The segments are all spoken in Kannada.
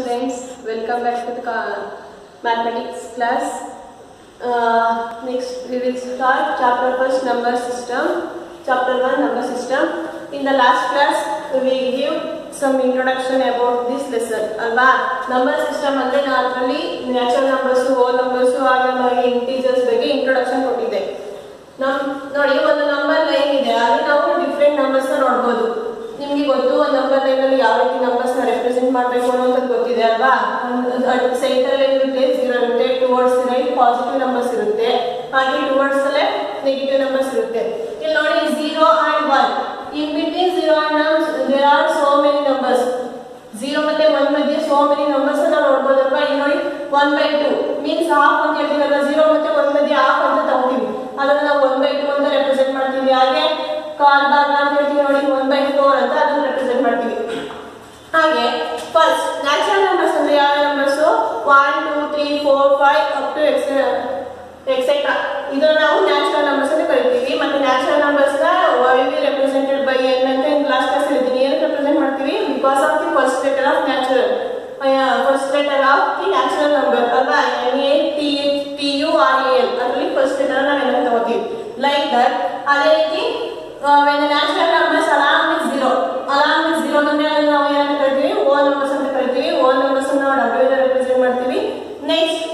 students, welcome back to the mathematics class. Uh, next, we will start chapter first number system. Chapter one number system. In the last class, we give some introduction about this lesson. ಅಲ್ವಾ ನಂಬರ್ ಸಿಸ್ಟಮ್ ಅಂದ್ರೆ ನಾನು numbers ನಂಬರ್ಸ್ ಹೋಲ್ ನಂಬರ್ಸ್ ಹಾಗೆ ಇಂಟೀಜರ್ಸ್ ಬಗ್ಗೆ ಇಂಟ್ರೊಡಕ್ಷನ್ ಕೊಟ್ಟಿದ್ದೆ ನಮ್ ನೋಡಿ ಒಂದು ನಂಬರ್ ಲೈನ್ ಇದೆ ಅಲ್ಲಿ ನಾವು ಡಿಫ್ರೆಂಟ್ ನಂಬರ್ಸ್ ನೋಡ್ಬೋದು ನಿಮ್ಗೆ ಗೊತ್ತು ಒಂದು ನಂಬರ್ ಲೈನ್ ಅಲ್ಲಿ ಯಾವ ರೀತಿ ನಂಬರ್ಸ್ನ ರೆಪ್ರೆಸೆಂಟ್ ಮಾಡಬೇಕು ಅನ್ನೋದು ಗೊತ್ತಿದೆ ಅಲ್ವಾ? ಸೆಂಟರ್ ಇರುತ್ತೆ ಜೀರೋ ಇರುತ್ತೆ ಟುವರ್ಡ್ಸ್ ರೈಟ್ ಪಾಸಿಟಿವ್ ನಂಬರ್ಸ್ ಇರುತ್ತೆ. ಹಾಗೆ ಟುವರ್ಡ್ಸ್ ಅಲ್ಲೇ ನೆಗೆಟಿವ್ ನಂಬರ್ಸ್ ಇರುತ್ತೆ. ಇಲ್ಲಿ ನೋಡಿ zero and one in between zero and there are so many numbers zero ಮತ್ತೆ ಒನ್ ಮಧ್ಯೆ ಸೋ ಮೆನಿ ನಂಬರ್ಸ್ ನಾವು ನೋಡ್ಬೋದಪ್ಪ ಇಲ್ಲಿ ನೋಡಿ one by two means half ಅಂತ ಹೇಳ್ತೀವಲ್ಲ ಜೀರೋ ಮತ್ತೆ ಒನ್ ಮಧ್ಯೆ ಹಾಫ್ ಅಂತ ತಗೋತೀವಿ. ಅದನ್ನು ನಾವು ಒನ್ ಬೈ ಟು ಅಂತ ರೆಪ್ರೆಸೆಂಟ್ ಮಾಡ್ತೀವಿ. ಹಾಗೆ ಕಾಲ್ ಬಾರ್ ಅಂತ ಹೇಳ್ತೀವಿ ನೋಡಿ ಫೋರ್ ಅಂತ ಅದನ್ನ ರೆಪ್ರೆಸೆಂಟ್ ಮಾಡ್ತೀವಿ. ಹಾಗೆ ಫಸ್ಟ್ ನ್ಯಾಚುರಲ್ ನಂಬರ್ಸ್ ಅಂದ್ರೆ ಯಾವ numbers one two three four five up to x etcetera ಇದನ್ನ ನಾವು ನ್ಯಾಚುರಲ್ ನಂಬರ್ಸ್ ಅಂತ ಕರಿತೀವಿ. ಮತ್ತೆ natural numbers why represented by N ಅಂತ ಇನ್ ಕ್ಲಾಸ್ ಕ್ಲಾಸ್ ಹೇಳ್ತೀನಿ ಏನು ರೆಪ್ರೆಸೆಂಟ್ ಮಾಡ್ತೀವಿ? Because of the first letter of natural first letter of the natural number ಅಲ್ವಾ? N A T U R A L L ಅದರಲ್ಲಿ ಫಸ್ಟ್ ಲೆಟರ್ ನಾವೆಲ್ಲ ತಗೋತೀವಿ. ಲೈಕ್ ದಟ್ ಅದೇ ರೀತಿ along with zero along with zero ಅಂದ್ರೆ ಅದನ್ನ ನಾವು ಏನಂತ ಕರಿತೀವಿ? ಓ ನಂಬರ್ಸ್ ಅಂತ ಕರಿತೀವಿ. ನಾವು ಮಾಡ್ತೀವಿ. ನೆಕ್ಸ್ಟ್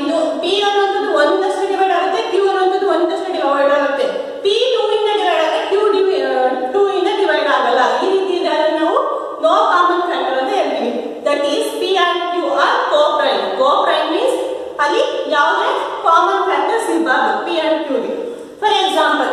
ಇದು ಪಿ ಅನ್ನೋದು ಒಂದಷ್ಟು ಡಿವೈಡ್ ಆಗುತ್ತೆ ಕ್ಯೂ ಅನ್ನೋದು ಒಂದಷ್ಟು ಡಿವೈಡ್ ಆಗುತ್ತೆ ಪಿ ಟೂ ಇಂದ ಡಿವೈಡ್ ಆಗುತ್ತೆ ಕ್ಯೂ ಡಿವಿ ಟೂ ಇಂದ ಡಿವೈಡ್ ಆಗಲ್ಲ ಈ ರೀತಿ ನಾವು ನೋ ಕಾಮನ್ ಫ್ಯಾಕ್ಟರ್ ಅಂತ ಹೇಳ್ತೀವಿ. That is P and Q are coprime coprime means ಅಲ್ಲಿ ಯಾವುದೇ ಕಾಮನ್ ಫ್ಯಾಕ್ಟರ್ಸ್ ಇರಬಾರ್ದು P and D for example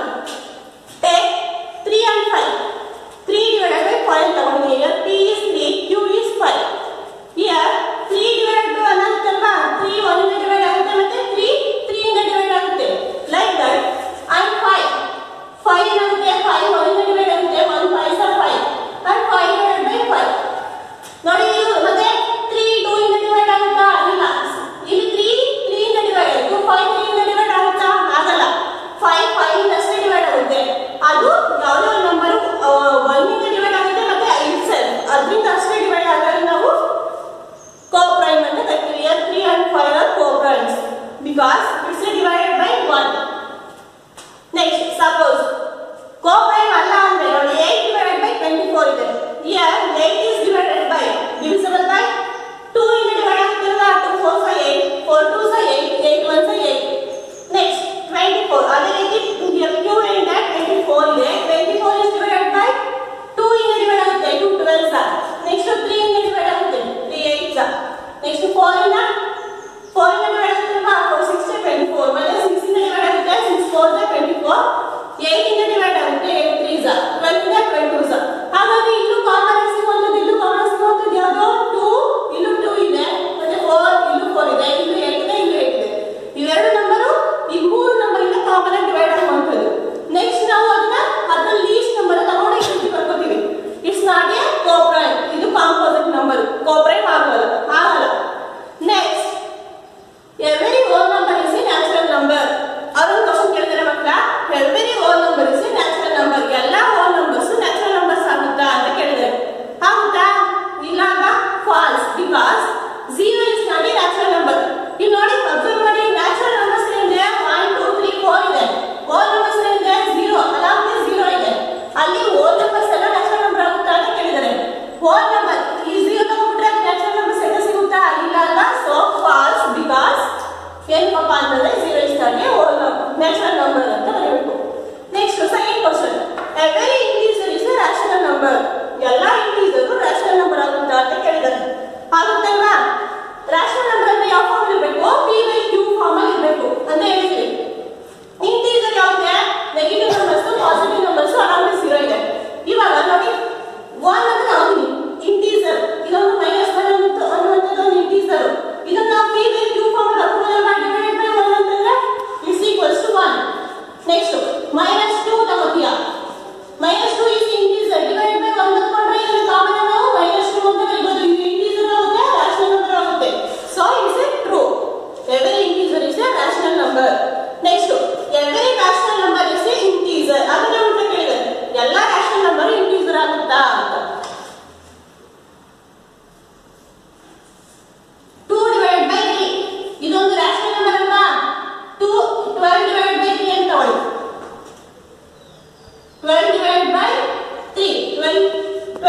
12%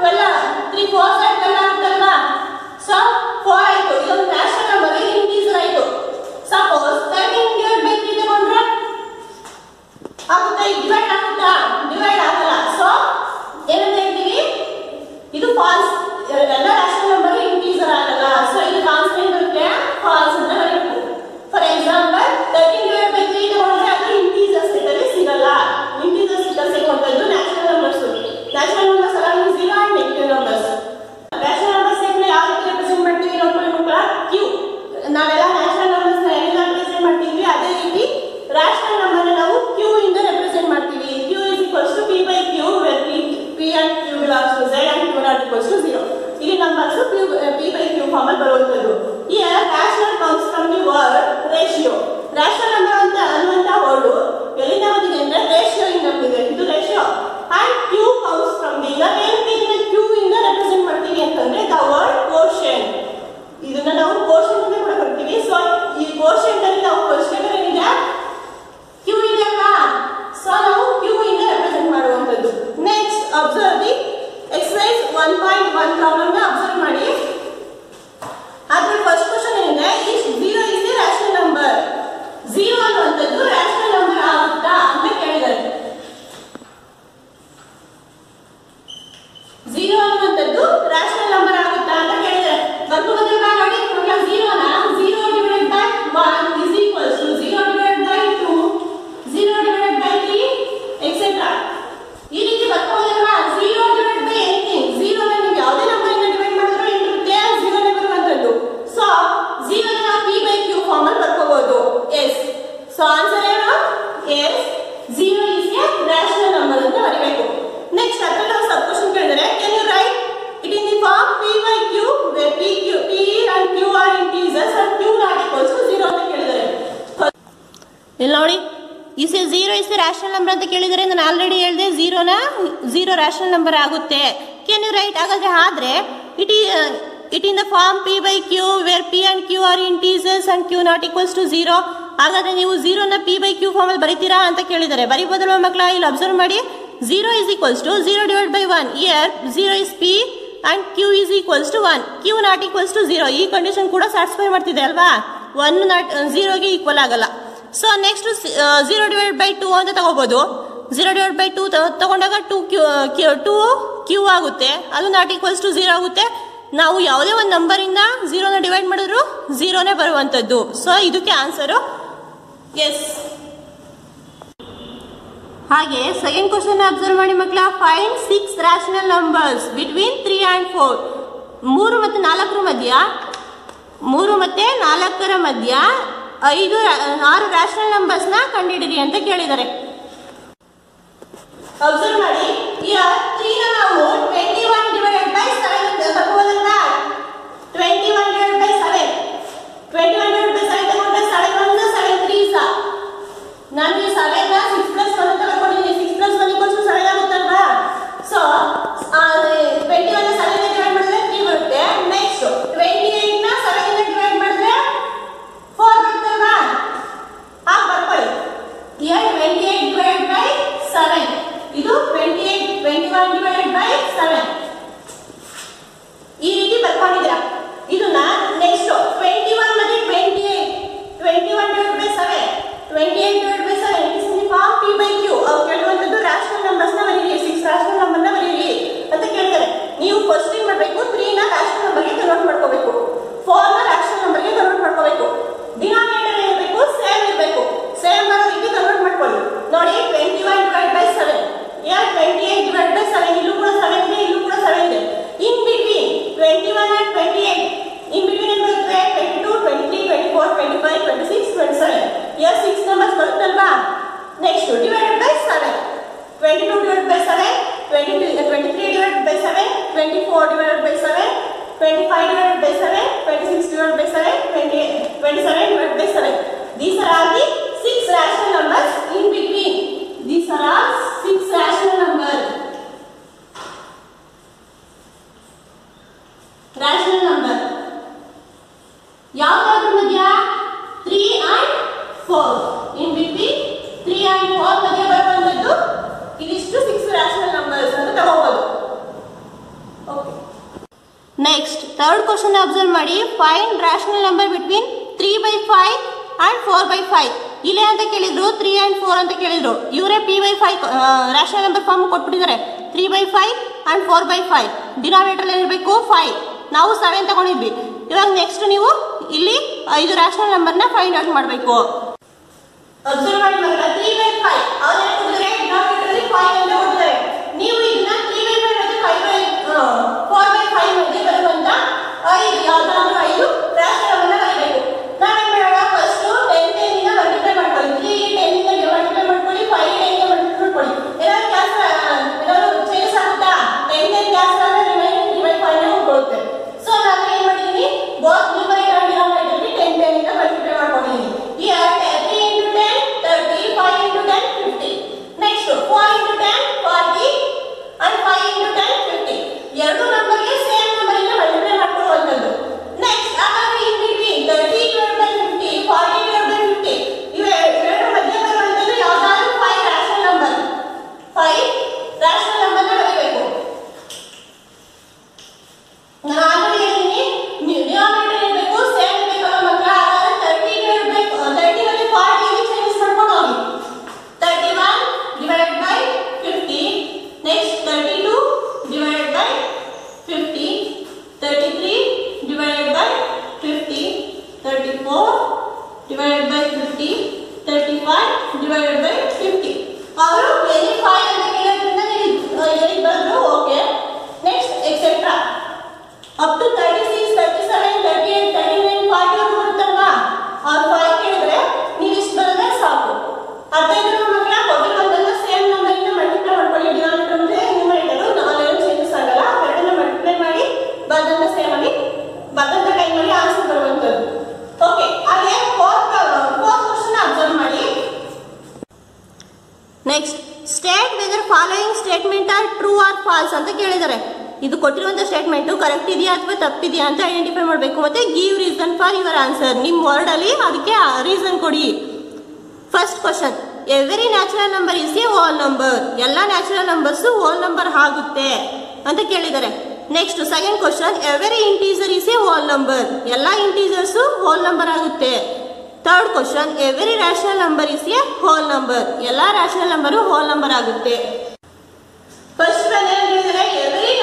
adalah 3% adalah tenang. So, 4 itu, yang biasa. ಇಲ್ಲಿ ನೋಡಿ is a zero is a rational number ಅಂತ ಕೇಳಿದರೆ ನಾನು ಆಲ್ರೆಡಿ ಹೇಳಿದೆ ಝೀರೋನ ಝೀರೋ ರ್ಯಾಷನಲ್ ನಂಬರ್ ಆಗುತ್ತೆ. ಕೆನ್ ಯು ರೈಟ್ ಹಾಗಾದ್ರೆ ಆದರೆ ಇಟ್ ಈ it in the form P by Q where P and Q are integers and Q not equals to zero ಹಾಗಾದರೆ ನೀವು ಝೀರೋನ ಪಿ ಬೈ ಕ್ಯೂ ಫಾರ್ಮಲ್ಲಿ ಬರೀತೀರಾ ಅಂತ ಕೇಳಿದರೆ, ಬರೀ ಬದಲು ಮಕ್ಕಳ, ಇಲ್ಲಿ ಅಬ್ಸರ್ವ್ ಮಾಡಿ. Zero is equals to zero divide by one here zero is P and Q is equals to one Q not equals to zero ಈ ಕಂಡೀಷನ್ ಕೂಡ ಸ್ಯಾಟಿಸ್ಫೈ ಮಾಡ್ತಿದೆ ಅಲ್ವಾ? ಒನ್ ನಾಟ್ ಝೀರೋಗೆ ಈಕ್ವಲ್ ಆಗಲ್ಲ. So next zero divide by two ಅಂತ ತಗೋಬೋದು. ಝೀರೋ ಡಿವೈಡ್ ಬೈ ಟೂ ತಗೊಂಡಾಗ ಟೂ ಕ್ಯೂ ಟೂ ಕ್ಯೂ ಆಗುತ್ತೆ. ಅದು ನಾಟ್ ಈಕ್ವಲ್ಸ್ ಟು ಝೀರೋ ಆಗುತ್ತೆ. ನಾವು ಯಾವುದೇ ಒಂದು ನಂಬರಿಂದ ಝೀರೋನ ಡಿವೈಡ್ ಮಾಡಿದ್ರು ಝೀರೋನೇ ಬರುವಂಥದ್ದು ಸೊ ಇದಕ್ಕೆ ಆನ್ಸರು ಎಸ್ ಹಾಗೆ ಸೆಕೆಂಡ್ ಕ್ವಶನ್ ಅಬ್ಸರ್ವ್ ಮಾಡಿ ಮಕ್ಕಳ. Five six rational numbers between three and four ಮೂರು ಮತ್ತು ನಾಲ್ಕರ ಮಧ್ಯ, ಮೂರು ಮತ್ತು ನಾಲ್ಕರ ಮಧ್ಯ ಐದು ಆರು ರ್ಯಾಷನಲ್ ನಂಬರ್ಸ್ನ ಕಂಡುಹಿಡಿರಿ ಅಂತ ಕೇಳಿದ್ದಾರೆ. ಮಾಡಿ. ನಾವು twenty one divided by seven twenty one divided by seven twenty one Entonces, a ಮಾಡಿ fine rational number between three by five and four by five ಇಲ್ಲೇ ಅಂತ ಕೇಳಿದ್ರು ತ್ರೀ ಆ್ಯಂಡ್ ಫೋರ್ ಅಂತ ಕೇಳಿದ್ರು. ಇವರೇ P by five rational number form ಕೊಟ್ಬಿಟ್ಟಿದ್ದಾರೆ. Three by five and four by five denominator ಇರಬೇಕು ಫೈವ್ ನಾವು ಸೆವೆನ್ ತಗೊಂಡಿದ್ವಿ. ಇವಾಗ ನೆಕ್ಸ್ಟ್ ನೀವು ಇಲ್ಲಿ ಐದು ರ್ಯಾಷನಲ್ ನಂಬರ್ನ ಫೈಂಡ್ ಔಟ್ ಮಾಡಬೇಕು. ಅಬ್ಸರ್ವ್ ಮಾಡಿ ತ್ರೀ ಬೈ ಫೈವ್ ಅವ್ರು ಕೊಟ್ಟಿದ್ರೆ five up to thirty six thirty seven thirty eight thirty nine forty ವರ್ಗ ಬರುತ್ತಲ್ವಾ ಅವ್ರು ಫೈವ್ ಕೇಳಿದ್ರೆ ನೀವು ಇಷ್ಟು ಸಾಕು. ಅರ್ಥ ಇದ್ರೆ ಮಕ್ಕಳ ಮೊದಲು ಸೇಮ್ ನಂಬರಿಂದ ಮಲ್ಟಿಪ್ಲೈ ಮಾಡ್ಕೊಳ್ಳಿ. ಡಿನಾಮಿನೇಟರ್ ಅಂದರೆ ನ್ಯೂಮರೇಟರು ನಾಲ್ಕು ಚೇಂಜಸ್ ಆಗಲ್ಲ. ಅವೆರಡನ್ನ ಮಲ್ಟಿಪ್ಲೈ ಮಾಡಿ ಬಂದಂತ ಸೇಮ್ ಆಗಿ ಬಂದಂತ ಕೈ ಮಾಡಿ ಆನ್ಸರ್ ಬರುವಂಥದ್ದು ಓಕೆ ಹಾಗೆ ಫೋರ್ತ್ ಫೋರ್ತ್ ಕ್ವಶನ್ ಅಬ್ಸರ್ವ್ ಮಾಡಿ. Next state whether following statement are true or false ಅಂತ ಕೇಳಿದ್ದಾರೆ. ಇದು ಕೊಟ್ಟಿರುವಂಥ ಸ್ಟೇಟ್ಮೆಂಟು ಕರೆಕ್ಟ್ ಇದೆಯಾ ಅಥವಾ ತಪ್ಪಿದೆಯಾ ಅಂತ ಐಡೆಂಟಿಫೈ ಮಾಡಬೇಕು. ಮತ್ತು give reason for your answer ನಿಮ್ಮ ವರ್ಡಲ್ಲಿ ಅದಕ್ಕೆ ರೀಸನ್ ಕೊಡಿ. First question every natural number is a whole number ಎಲ್ಲ ನ್ಯಾಚುರಲ್ ನಂಬರ್ಸು ಹೋಲ್ ನಂಬರ್ ಆಗುತ್ತೆ ಅಂತ ಕೇಳಿದ್ದಾರೆ. Next second question every integer is a whole number ಎಲ್ಲ ಇಂಟೀಜರ್ಸು ಹೋಲ್ ನಂಬರ್ ಆಗುತ್ತೆ. Third question every rational number is a whole number ಎಲ್ಲ ರ್ಯಾಷನಲ್ ನಂಬರು ಹೋಲ್ ನಂಬರ್ ಆಗುತ್ತೆ. First every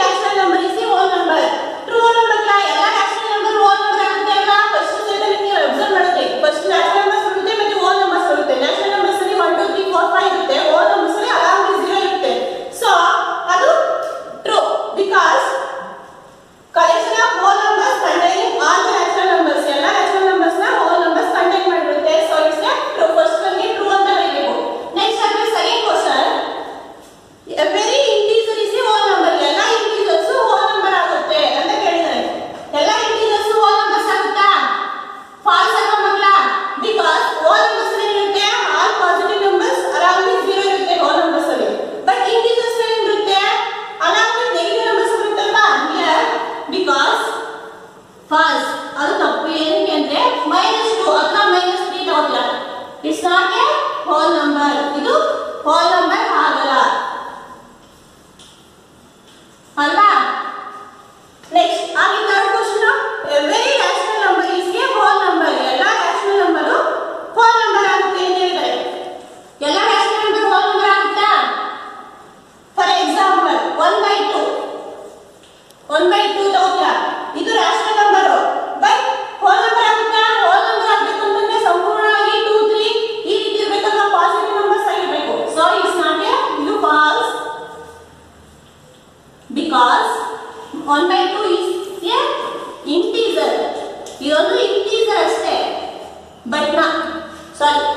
bệnh nặng. Dạy